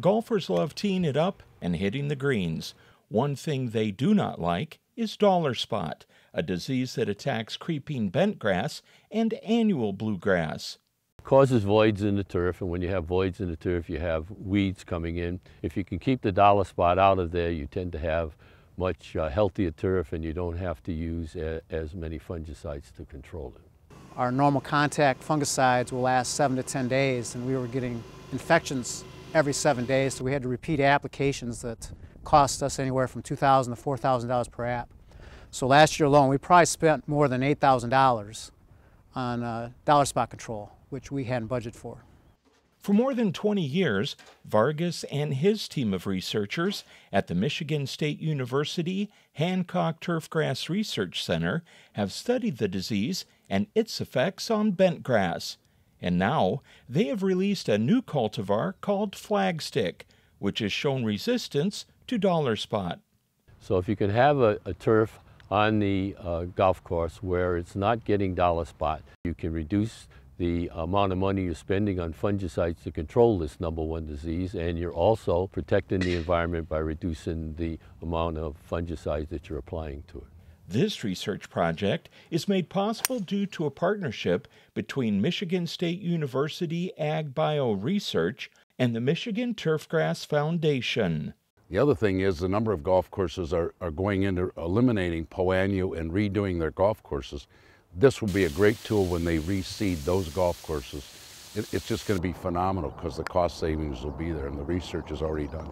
Golfers love teeing it up and hitting the greens. One thing they do not like is dollar spot, a disease that attacks creeping bent grass and annual bluegrass. Causes voids in the turf, and when you have voids in the turf, you have weeds coming in. If you can keep the dollar spot out of there, you tend to have much uh, healthier turf and you don't have to use a, as many fungicides to control it. Our normal contact fungicides will last seven to 10 days, and we were getting infections every seven days, so we had to repeat applications that cost us anywhere from $2,000 to $4,000 per app. So last year alone, we probably spent more than $8,000 on uh, dollar spot control, which we hadn't budgeted for. For more than 20 years, Vargas and his team of researchers at the Michigan State University Hancock Turfgrass Research Center have studied the disease and its effects on bent grass. And now they have released a new cultivar called Flagstick, which has shown resistance to dollar spot. So if you can have a, a turf on the uh, golf course where it's not getting dollar spot, you can reduce the amount of money you're spending on fungicides to control this number one disease and you're also protecting the environment by reducing the amount of fungicides that you're applying to it. This research project is made possible due to a partnership between Michigan State University AgBioResearch and the Michigan Turfgrass Foundation. The other thing is the number of golf courses are, are going into eliminating Poa annua and redoing their golf courses. This will be a great tool when they reseed those golf courses. It, it's just going to be phenomenal because the cost savings will be there and the research is already done.